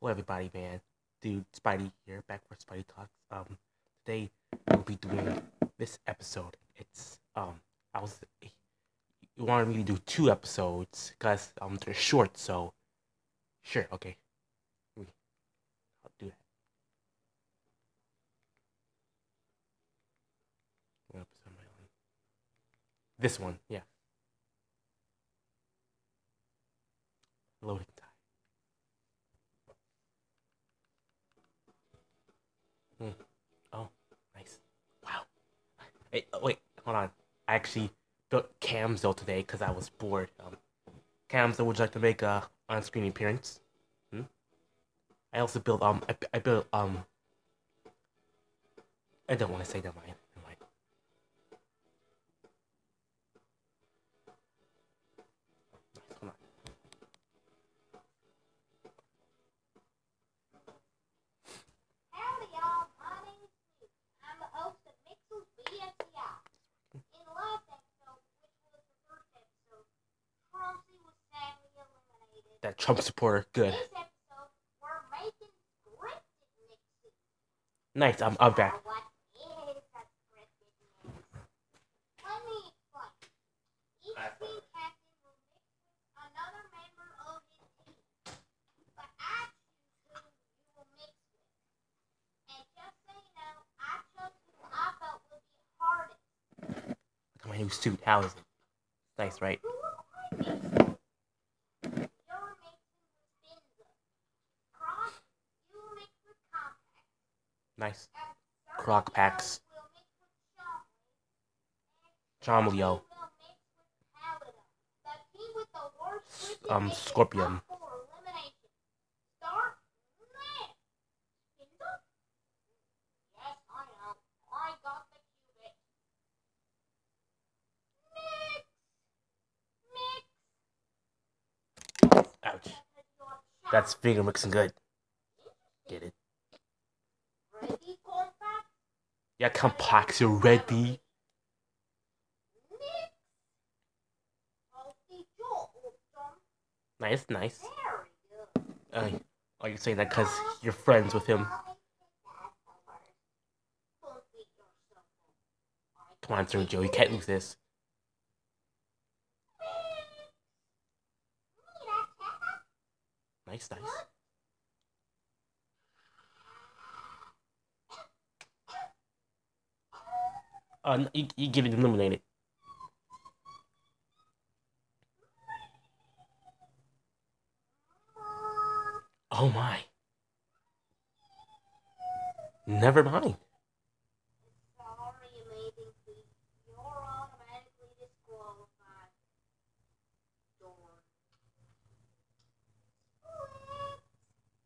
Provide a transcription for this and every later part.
Hello, everybody, man. Dude, Spidey here, back for Spidey Talks. Um, today we'll be doing this episode. It's um, I was you wanted me to do two episodes because um they're short, so sure, okay. I'll do that. This one, yeah. Loading time. Hmm. Oh, nice. Wow. Hey, oh, wait, hold on. I actually built Kamzo today because I was bored. Um, Kamzo, would you like to make a on-screen appearance? Hmm? I also built um, I, I built um. I don't want to say that. Mind. Nice, hold on. Howdy, y'all. My name's Steve. I'm the host of Mixel's BSCI. In the last episode, which was the first episode, Trumpsy was sadly eliminated. That Trump supporter, good. This episode, we're making scripted mixes. Nice. I'm I'm back. Now, What is a scripted mix? Let me explain. Each team captain will mix with another member of his team. But I choose who you will mix with. And just so you know, I chose who I felt would be hardest. Look at my new suit. How is it? Nice, right? Who will I mix with? You're mixing with Benzo. Cross, you will mix with Compact. Nice. And Croc Circle packs. will mix with Chomly. Charmelio. will mix with Paladin. The team with the worst scripted Um, mixes Scorpion. up for elimination. Start now. Benzo? Yes, I know. I got the cubic. Mix. Mix. Ouch. That's finger mixing good. Get it? Yeah, complex. You ready? Nice, nice. Uh, are you saying that because you're friends with him? Come on, Sergio. You can't lose this. Nice, nice. Uh, you, you get it eliminated. Oh my. Never mind.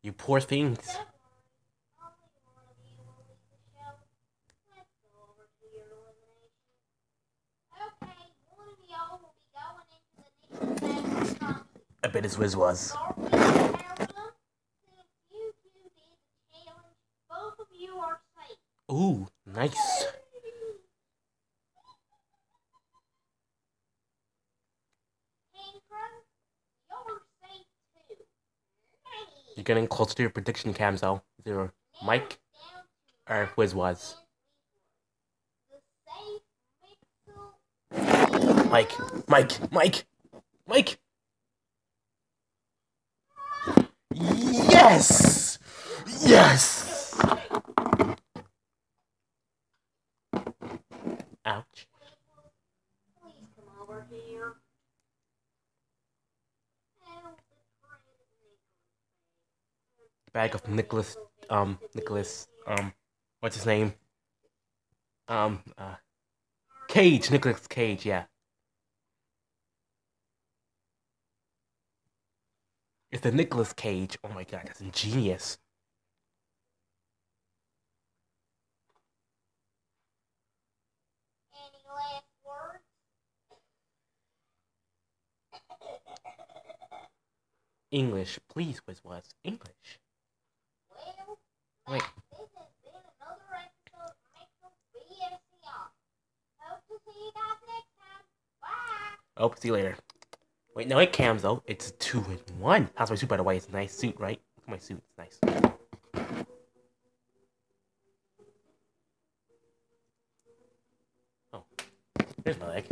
You poor things. Don't worry. Only one of you will leave the show. Let's go over to your elimination. Okay, one of y'all will be going into the next match with I bet his Wizwuz. Ooh, nice. You're getting closer to your prediction, Kamzo. Either Mike or Wizwuz. Mike, Mike, Mike, Mike. Yes! Yes! Ouch. Bag of Nicolas, um, Nicolas, um, what's his name? Um, uh, Cage, Nicolas Cage, yeah. The Nicolas Cage. Oh my god, that's ingenious. English, please, Wizwuz. English. Well, Wait. this has been another episode of BSCR. Hope to see you guys next time. Bye. Oh, see you later. Wait, no, it cams though. It's a two in one. How's my suit, by the way? It's a nice suit, right? Come my suit. It's nice. Oh, there's my leg.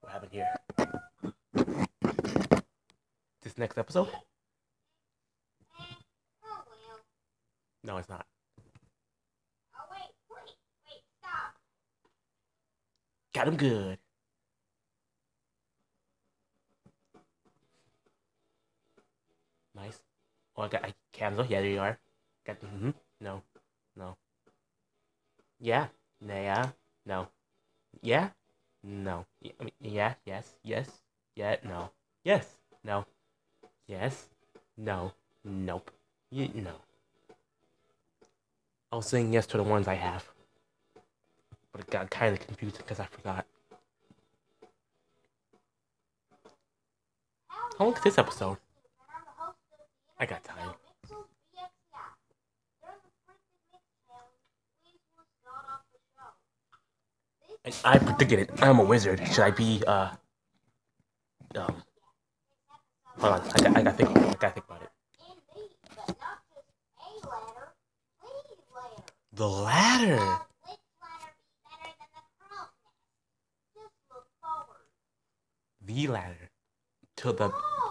What happened here? This next episode? No, it's not. Oh wait, wait, wait, stop. Got him good. Nice. Oh, I got I, Kamzo. Yeah, there you are. Got mm-hmm. No, no. Yeah. Nah, yeah. No. Yeah. No. I mean, yeah. Yes. Yes. Yeah. No. Yes. No. Yes. No. Nope. Y- no. I was saying yes to the ones I have, but it got kind of confusing because I forgot. How long is this episode? I got time. I, I predicted it. I'm a wizard. Should I be uh um hold on, I got I gotta think I gotta think about it. The ladder. The ladder. To the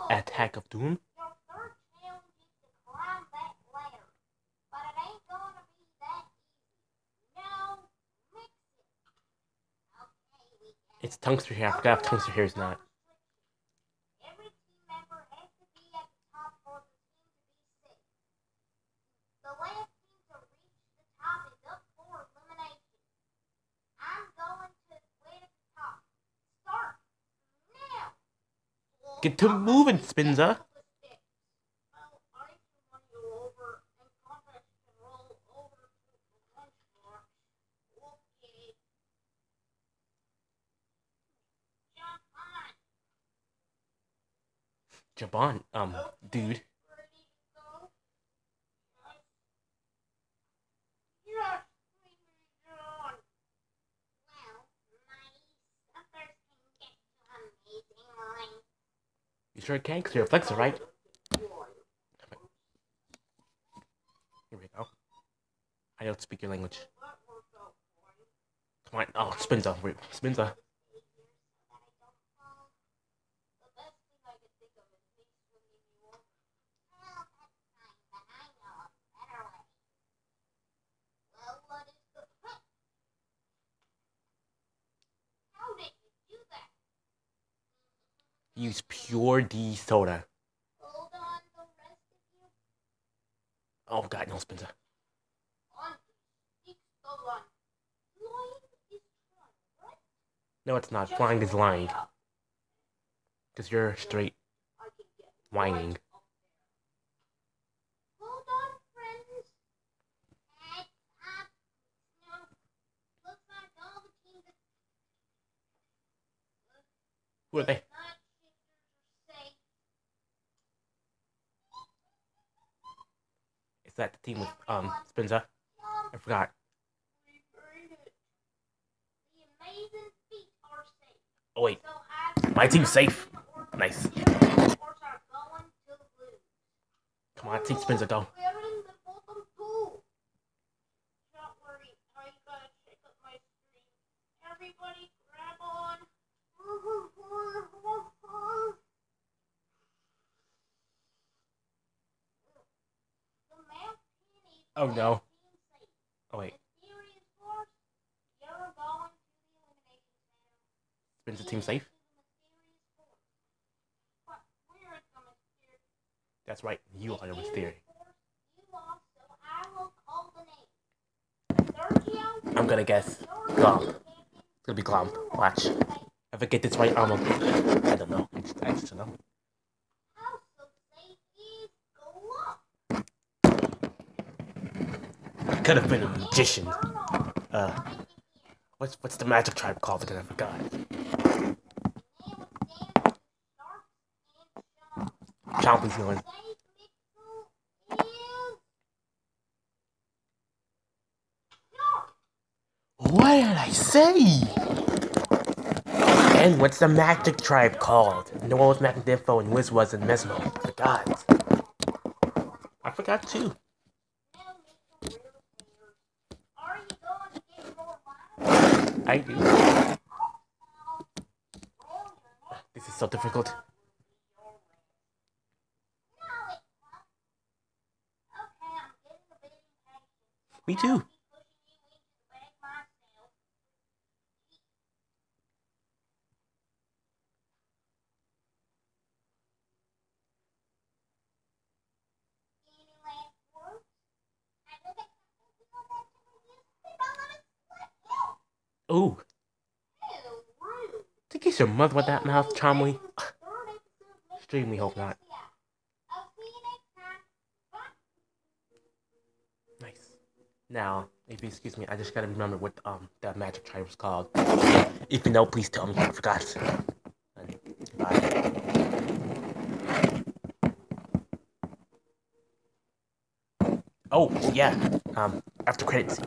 attack of doom? Got It's tungsten here. I forgot if tungsten here is not. Every team member has to be at the top for the team to be safe. The last team to reach the top is up for elimination. I'm going to wait at the top. Start now. Get to moving, Spinza. Well, I can run you over, and Compass can roll over to the to moving. Jump. Jump on, um, dude. Ready to go? Yes. Yes, please, on. Well, my suckers can get to amazing lengths. You sure can? Cause you're right? Here we go. I don't speak your language. Come on. Oh, Spinza. Spinza. Use pure D soda. Oh god, no Spencer. No, it's not. Flying is lying. Cause you're straight whining. Hold on, friends. Heads up. No. Looks like all the teams that Who are they? not shifters are safe. Is that the team with um Spinza? I forgot. Oh wait, my team's safe. Nice. Come on, Team Spinza, go. We're in the bottom two. Don't worry, I gotta check up my screen. Everybody grab on. The mouth pin is Oh, no. Oh wait, Mysterious to the team safe? Is mysterious That's right. You are the Mysterio. I'm gonna guess Glomp. It's gonna be Glomp. Watch. If I get this right, I'm. I don't know. I just, I just don't know. I could have been a magician. Uh, what's what's the magic tribe called? Because I forgot. Chompy's going. What did I say? And what's the magic tribe called? No one was Magnificent and Wizwuz in Mesmo. I forgot. I forgot too. I. This is so difficult. Me too. Ooh. To kiss your mother with that mouth, Chomly. Extremely hope not. Nice. Now, if you excuse me, I just gotta remember what um that magic tribe was called. If you know, please tell me. I forgot. Bye. Oh, yeah. Um, after credits.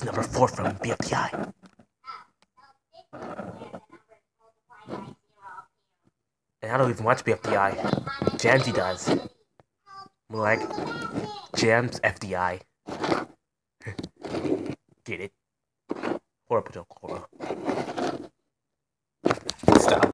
It's number four from BFTI. And I don't even watch BFTI. Jamsy does. More like Jams FDI. Get it?